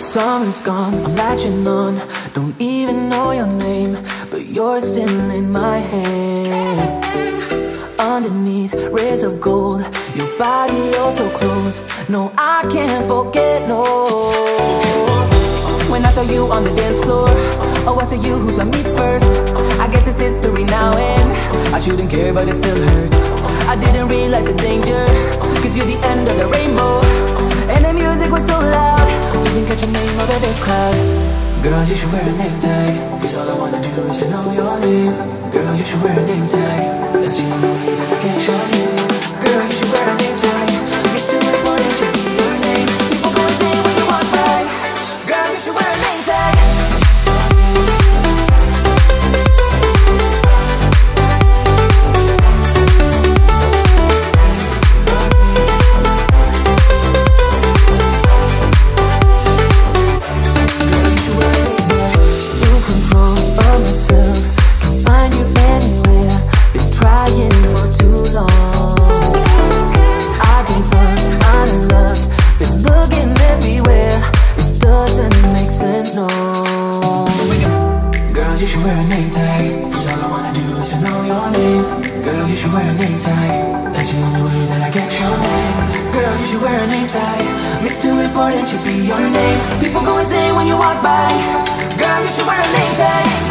Summer's gone, I'm latching on. Don't even know your name, but you're still in my head. Underneath rays of gold, your body oh so close. No, I can't forget, no. When I saw you on the dance floor, oh, I saw you who saw me first. I guess it's history now, and I shouldn't care, but it still hurts. I didn't realize the danger, cause you're the end of the rainbow. Girl, you should wear a name tag, cause all I wanna do is to know your name. Girl, you should wear a name tag, that's the only you should wear a name tag. Cause all I wanna do is to know your name. Girl, you should wear a name tag. That's the only way that I get your name. Girl, you should wear a name tag. It's too important to be your name. People go insane when you walk by. Girl, you should wear a name tag.